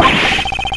you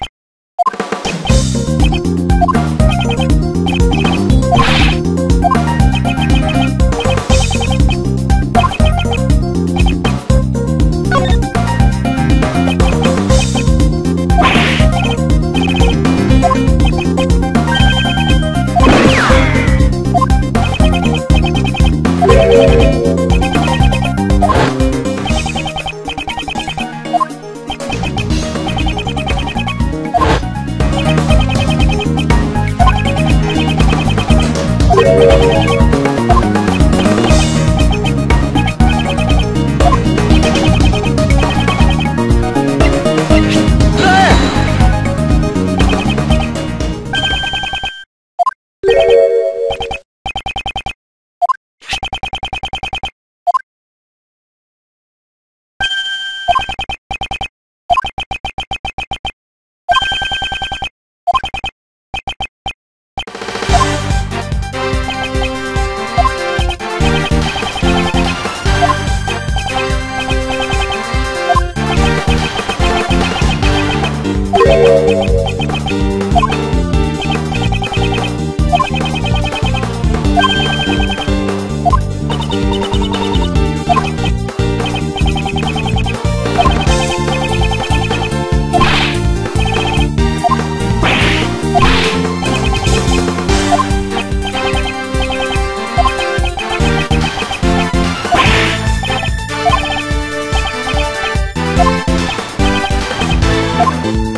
Woo!